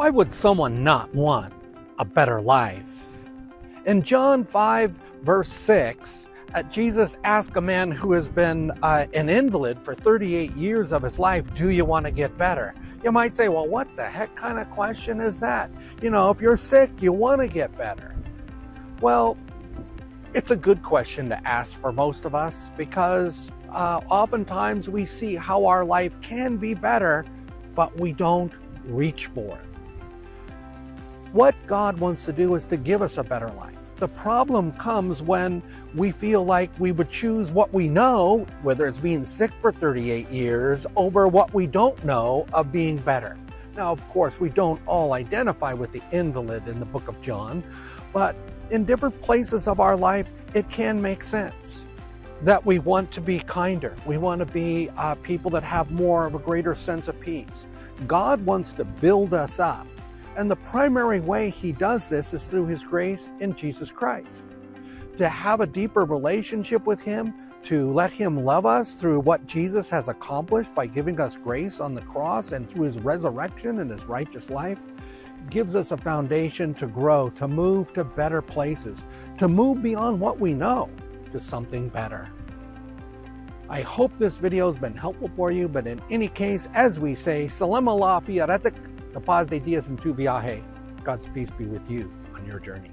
Why would someone not want a better life? In John 5, verse 6, uh, Jesus asked a man who has been uh, an invalid for 38 years of his life, Do you want to get better? You might say, Well, what the heck kind of question is that? You know, if you're sick, you want to get better. Well, it's a good question to ask for most of us because uh, oftentimes we see how our life can be better, but we don't reach for it. What God wants to do is to give us a better life. The problem comes when we feel like we would choose what we know, whether it's being sick for 38 years, over what we don't know of being better. Now, of course, we don't all identify with the invalid in the book of John, but in different places of our life, it can make sense that we want to be kinder. We want to be uh, people that have more of a greater sense of peace. God wants to build us up. And the primary way He does this is through His grace in Jesus Christ. To have a deeper relationship with Him, to let Him love us through what Jesus has accomplished by giving us grace on the cross and through His resurrection and His righteous life, gives us a foundation to grow, to move to better places, to move beyond what we know to something better. I hope this video has been helpful for you, but in any case, as we say, Salam Allah the Paz de Dios en tu viaje. God's peace be with you on your journey.